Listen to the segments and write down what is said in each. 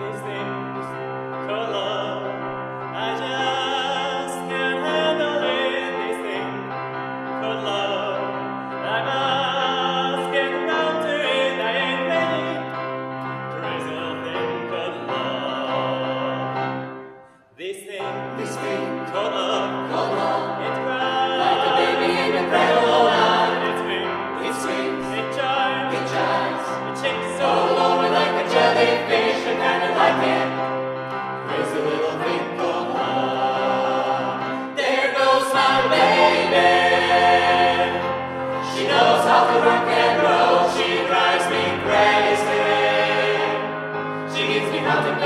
these things.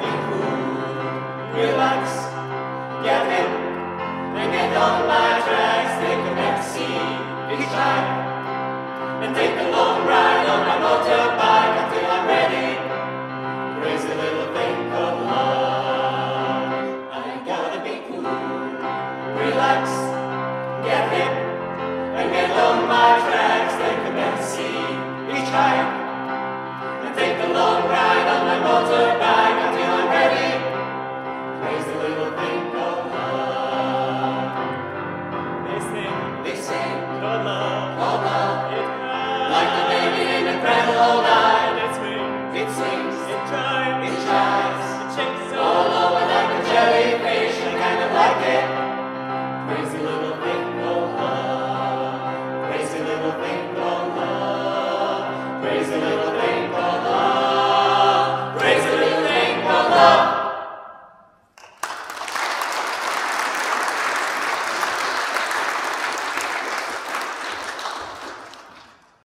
be cool. Relax, get in, and get on my train. Praise the Lord.